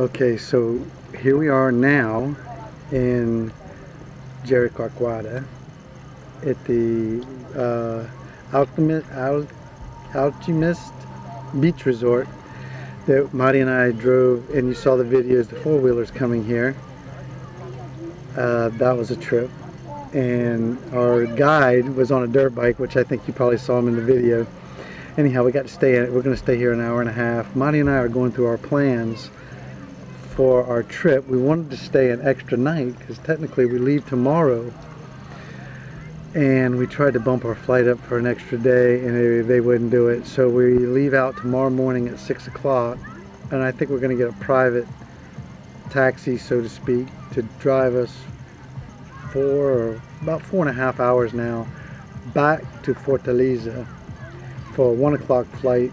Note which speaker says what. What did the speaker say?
Speaker 1: Okay, so here we are now in Jericoacoara at the uh, Alchemist, Al, Alchemist Beach Resort that Marty and I drove and you saw the videos, the four-wheelers coming here. Uh, that was a trip and our guide was on a dirt bike which I think you probably saw him in the video. Anyhow, we got to stay in it. We're going to stay here an hour and a half. Marty and I are going through our plans for our trip. We wanted to stay an extra night because technically we leave tomorrow. And we tried to bump our flight up for an extra day and they, they wouldn't do it. So we leave out tomorrow morning at 6 o'clock. And I think we're going to get a private taxi, so to speak, to drive us four about four and a half hours now back to Fortaleza for a one o'clock flight